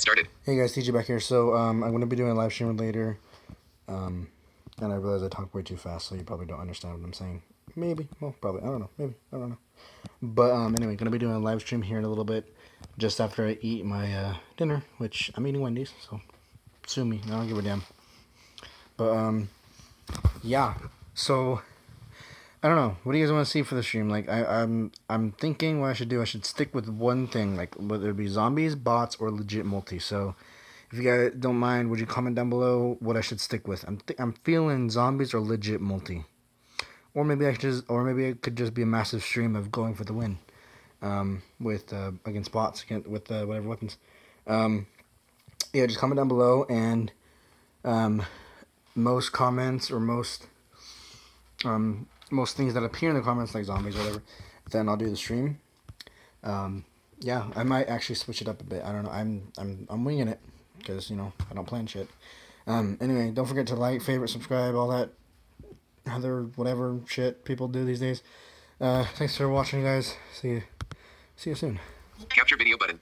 get started. Hey guys, TJ back here. So um, I'm going to be doing a live stream later. Um, and I realize I talk way too fast, so you probably don't understand what I'm saying. Maybe. Well, probably. I don't know. Maybe. I don't know. But um, anyway, going to be doing a live stream here in a little bit. Just after I eat my uh, dinner, which I'm eating Wendy's, so sue me. I don't give a damn. But um, yeah. So I don't know. What do you guys want to see for the stream? Like I, I'm I'm thinking what I should do. I should stick with one thing, like whether it be zombies, bots, or legit multi. So if you guys don't mind, would you comment down below what I should stick with? I'm th- I'm feeling zombies or legit multi, or maybe I just, or maybe it could just be a massive stream of going for the win, um, with uh, against bots, against, with uh, whatever weapons. Um, yeah, just comment down below and um, most comments or most um, most things that appear in the comments like zombies or whatever, then I'll do the stream. Um, yeah, I might actually switch it up a bit. I don't know. I'm I'm I'm winging it because you know I don't plan shit. Um, anyway, don't forget to like, favorite, subscribe, all that other whatever shit people do these days. Uh, thanks for watching, guys. See you. See you soon. Capture video button.